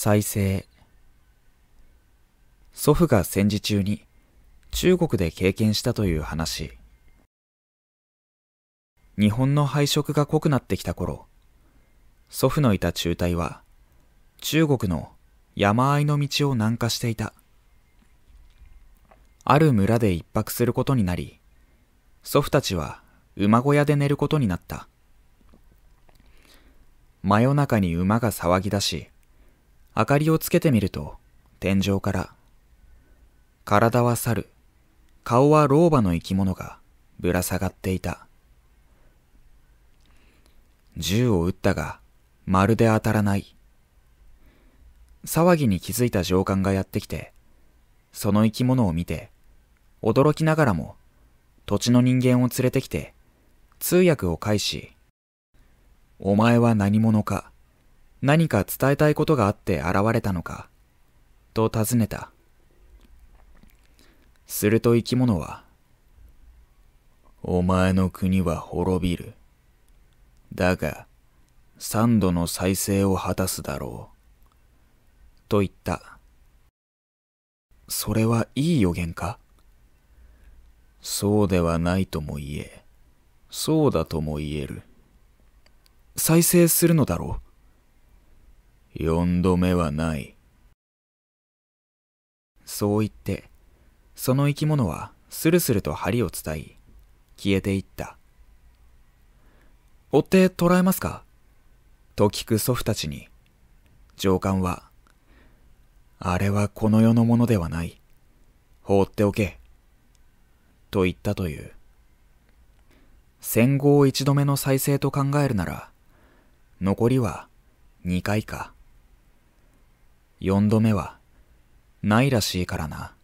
再生。祖父が戦時中に中国で経験したという話。日本の配色が濃くなってきた頃祖父のいた中隊は中国の山あいの道を南下していた。ある村で一泊することになり祖父たちは馬小屋で寝ることになった。真夜中に馬が騒ぎ出し明かりをつけてみると天井から体は猿顔は老婆の生き物がぶら下がっていた。銃を撃ったがまるで当たらない。騒ぎに気づいた上官がやってきてその生き物を見て驚きながらも土地の人間を連れてきて通訳を介しお前は何者か何か伝えたいことがあって現れたのか？と尋ねた。すると生き物は、お前の国は滅びる。だが、三度の再生を果たすだろう。と言った。それはいい予言か？そうではないとも言え、そうだとも言える。再生するのだろう四度目はない。そう言って、その生き物はスルスルと針を伝い、消えていった。追って捕らえますか？と聞く祖父たちに、上官は、あれはこの世のものではない。放っておけ。と言ったという。戦後を一度目の再生と考えるなら、残りは二回か。四度目はないらしいからな。